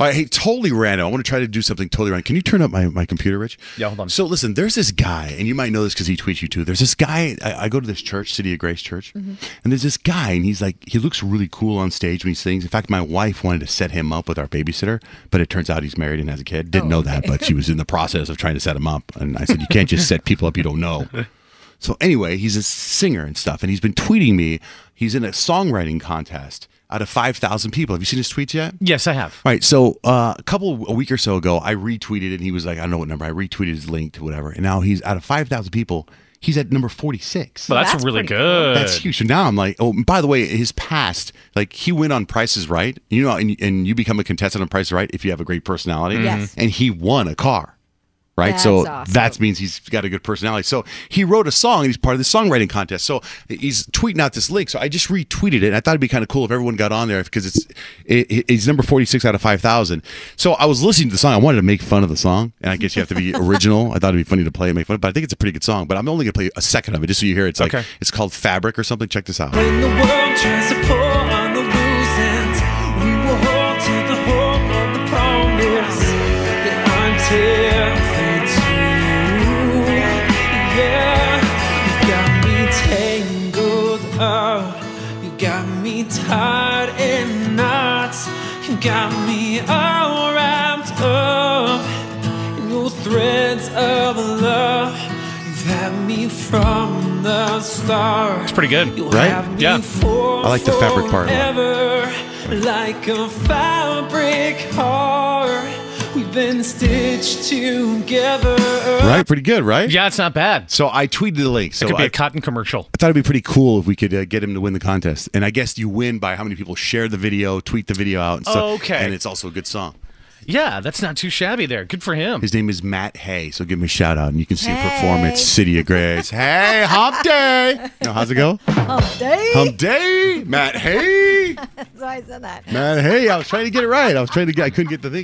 All right, hey, totally random. I want to try to do something totally random. Can you turn up my, my computer, Rich? Yeah, hold on. So listen, there's this guy, and you might know this because he tweets you too. There's this guy. I, I go to this church, City of Grace Church, Mm-hmm. and there's this guy, and he's like, he looks really cool on stage when he sings. In fact, my wife wanted to set him up with our babysitter, but it turns out he's married and has a kid. Didn't know that, but she was in the process of trying to set him up, and I said, you can't just set people up you don't know. So anyway, he's a singer and stuff, and he's been tweeting me. He's in a songwriting contest out of five thousand people. Have you seen his tweets yet? Yes, I have. Right. So uh, a couple a week or so ago, I retweeted it, and he was like, I don't know what number. I retweeted his link to whatever, and now he's out of five thousand people. He's at number forty six. But that's, That's really pretty good. That's huge. So now I'm like, oh, by the way, his past, like he went on Prices Right. You know, and, and you become a contestant on Price is Right if you have a great personality. Yes. And he won a car. Right. That's so awesome. that means he's got a good personality. So he wrote a song and he's part of the songwriting contest. So he's tweeting out this link. So I just retweeted it. And I thought it'd be kind of cool if everyone got on there because it's it, it- he's number 46 out of 5,000. So I was listening to the song. I wanted to make fun of the song. And I guess you have to be original. I thought it'd be funny to play and make fun, of, it but I think it's a pretty good song. But I'm only going to play a second of it just so you hear it. It's like, it's called Fabric or something. Check this out. Got me tied in knots, you got me all wrapped up in your threads of love. You've had me from the start. It's pretty good. You'll Right? have me Yeah. for I like the fabric part forever, like a fabric heart. We've been stitched together. Right? Pretty good, right? Yeah, it's not bad. So I tweeted the link. So It could be I, a cotton commercial. I thought it'd be pretty cool if we could uh, get him to win the contest. And I guess you win by how many people share the video, tweet the video out, and stuff. Okay. And it's also a good song. Yeah, that's not too shabby there. Good for him. His name is Matt Hay, so give him a shout out, and you can see him perform at City of Grace. hey, Hump Day! No, how's it go? Hump day. Hump Day, Matt Hay, That's why I said that. Matt Hay. I was trying to get it right. I was trying to get. I couldn't get the thing.